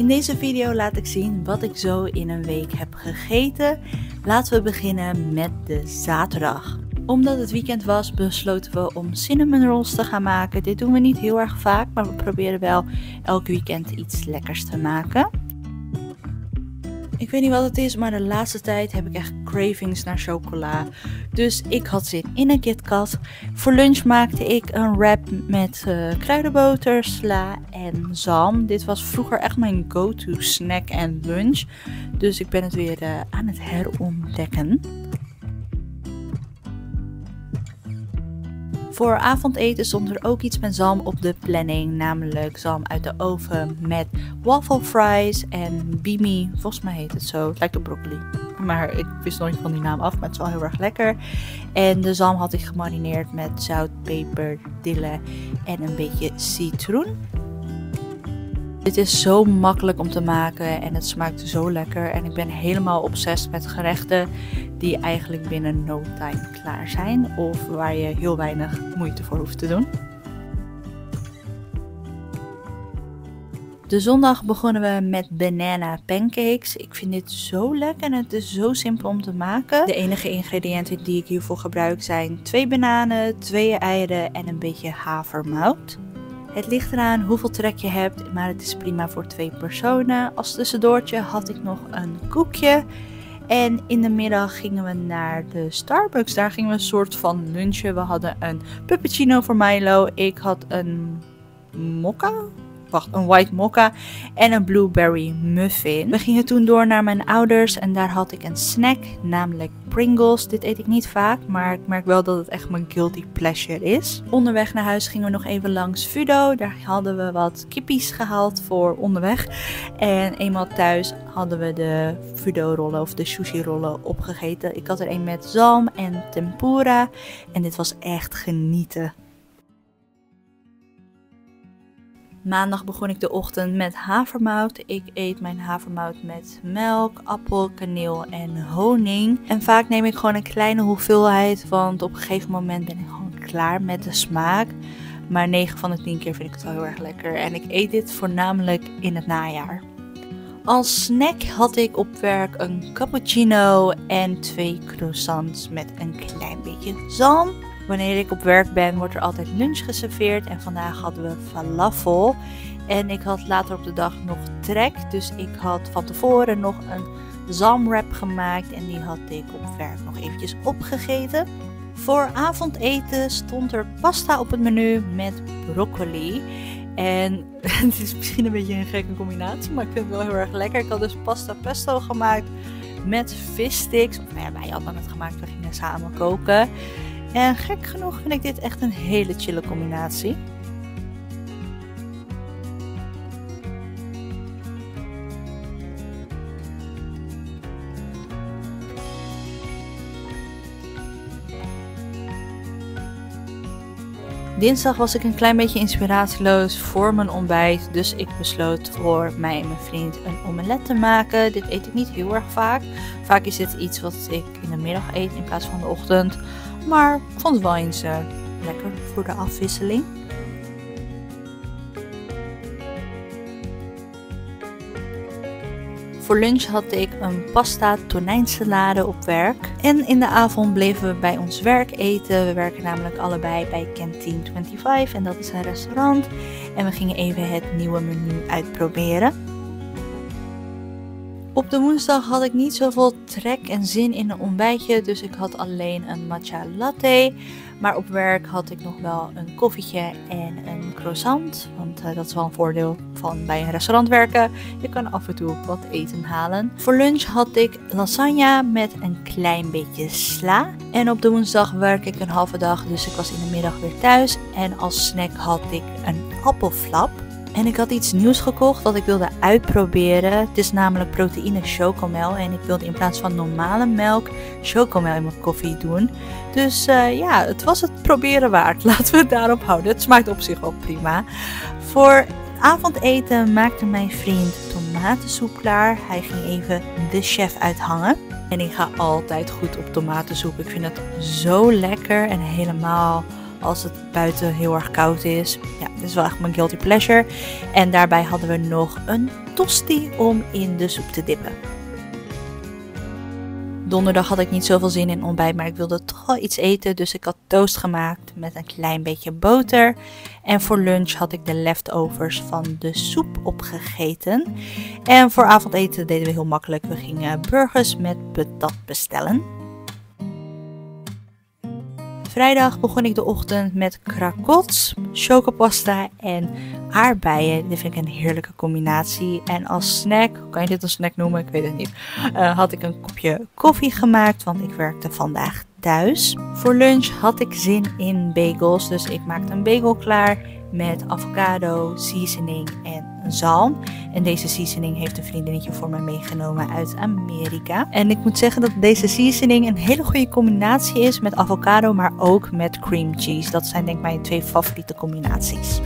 In deze video laat ik zien wat ik zo in een week heb gegeten. Laten we beginnen met de zaterdag. Omdat het weekend was, besloten we om cinnamon rolls te gaan maken. Dit doen we niet heel erg vaak, maar we proberen wel elk weekend iets lekkers te maken. Ik weet niet wat het is, maar de laatste tijd heb ik echt cravings naar chocola. Dus ik had zin in een KitKat. Voor lunch maakte ik een wrap met uh, kruidenboter, sla en zalm. Dit was vroeger echt mijn go-to snack en lunch. Dus ik ben het weer uh, aan het herontdekken. Voor avondeten stond er ook iets met zalm op de planning. Namelijk zalm uit de oven met waffle fries en bimi. Volgens mij heet het zo. Het lijkt op broccoli. Maar ik wist nog niet van die naam af. Maar het is wel heel erg lekker. En de zalm had ik gemarineerd met zout, peper, dille en een beetje citroen. Dit is zo makkelijk om te maken en het smaakt zo lekker. En ik ben helemaal obsessief met gerechten die eigenlijk binnen no time klaar zijn. Of waar je heel weinig moeite voor hoeft te doen. De zondag begonnen we met banana pancakes. Ik vind dit zo lekker en het is zo simpel om te maken. De enige ingrediënten die ik hiervoor gebruik zijn twee bananen, twee eieren en een beetje havermout. Het ligt eraan hoeveel trek je hebt, maar het is prima voor twee personen. Als tussendoortje had ik nog een koekje. En in de middag gingen we naar de Starbucks. Daar gingen we een soort van lunchen. We hadden een puppuccino voor Milo. Ik had een mokka wacht, een white mocha en een blueberry muffin. We gingen toen door naar mijn ouders en daar had ik een snack, namelijk Pringles. Dit eet ik niet vaak, maar ik merk wel dat het echt mijn guilty pleasure is. Onderweg naar huis gingen we nog even langs Fudo. Daar hadden we wat kippies gehaald voor onderweg. En eenmaal thuis hadden we de Fudo rollen of de sushi rollen opgegeten. Ik had er een met zalm en tempura en dit was echt genieten. Maandag begon ik de ochtend met havermout. Ik eet mijn havermout met melk, appel, kaneel en honing. En vaak neem ik gewoon een kleine hoeveelheid, want op een gegeven moment ben ik gewoon klaar met de smaak. Maar 9 van de 10 keer vind ik het wel heel erg lekker. En ik eet dit voornamelijk in het najaar. Als snack had ik op werk een cappuccino en twee croissants met een klein beetje zalm. Wanneer ik op werk ben, wordt er altijd lunch geserveerd. En vandaag hadden we falafel. En ik had later op de dag nog trek. Dus ik had van tevoren nog een zalmwrap gemaakt. En die had ik op werk nog eventjes opgegeten. Voor avondeten stond er pasta op het menu met broccoli. En het is misschien een beetje een gekke combinatie, maar ik vind het wel heel erg lekker. Ik had dus pasta pesto gemaakt met vissticks. Of nou ja, wij hadden het gemaakt, we gingen samen koken. En gek genoeg vind ik dit echt een hele chille combinatie. Dinsdag was ik een klein beetje inspiratieloos voor mijn ontbijt. Dus ik besloot voor mij en mijn vriend een omelet te maken. Dit eet ik niet heel erg vaak. Vaak is dit iets wat ik in de middag eet in plaats van de ochtend. Maar vond het wel eens uh, lekker voor de afwisseling. Voor lunch had ik een pasta tonijnsalade op werk. En in de avond bleven we bij ons werk eten. We werken namelijk allebei bij Canteen 25 en dat is een restaurant. En we gingen even het nieuwe menu uitproberen. Op de woensdag had ik niet zoveel trek en zin in een ontbijtje, dus ik had alleen een matcha latte. Maar op werk had ik nog wel een koffietje en een croissant. Want uh, dat is wel een voordeel van bij een restaurant werken. Je kan af en toe wat eten halen. Voor lunch had ik lasagne met een klein beetje sla. En op de woensdag werk ik een halve dag, dus ik was in de middag weer thuis. En als snack had ik een appelflap. En ik had iets nieuws gekocht wat ik wilde uitproberen. Het is namelijk proteïne chocomel. En ik wilde in plaats van normale melk chocomel in mijn koffie doen. Dus uh, ja, het was het proberen waard. Laten we het daarop houden. Het smaakt op zich ook prima. Voor avondeten maakte mijn vriend tomatensoep klaar. Hij ging even de chef uithangen. En ik ga altijd goed op tomatensoep. Ik vind het zo lekker en helemaal als het buiten heel erg koud is. Ja, dit is wel echt mijn guilty pleasure. En daarbij hadden we nog een tosti om in de soep te dippen. Donderdag had ik niet zoveel zin in ontbijt, maar ik wilde toch wel iets eten. Dus ik had toast gemaakt met een klein beetje boter. En voor lunch had ik de leftovers van de soep opgegeten. En voor avondeten deden we heel makkelijk. We gingen burgers met patat bestellen. Vrijdag begon ik de ochtend met krakots, chocopasta en aardbeien. Dit vind ik een heerlijke combinatie. En als snack, kan je dit een snack noemen? Ik weet het niet. Uh, had ik een kopje koffie gemaakt, want ik werkte vandaag thuis. Voor lunch had ik zin in bagels, dus ik maakte een bagel klaar met avocado, seasoning en zalm. En deze seasoning heeft een vriendinnetje voor me meegenomen uit Amerika. En ik moet zeggen dat deze seasoning een hele goede combinatie is met avocado, maar ook met cream cheese. Dat zijn denk ik mijn twee favoriete combinaties.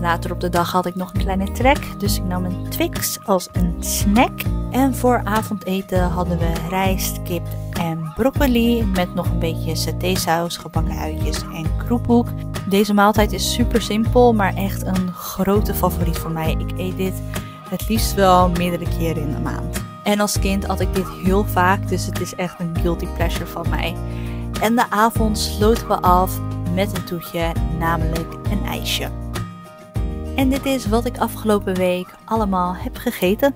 Later op de dag had ik nog een kleine trek, dus ik nam een Twix als een snack. En voor avondeten hadden we rijst, kip en broccoli met nog een beetje satésaus, gebakken uitjes en kroephoek. Deze maaltijd is super simpel, maar echt een grote favoriet voor mij. Ik eet dit het liefst wel meerdere keren in de maand. En als kind had ik dit heel vaak, dus het is echt een guilty pleasure van mij. En de avond sloten we af met een toetje, namelijk een ijsje. En dit is wat ik afgelopen week allemaal heb gegeten.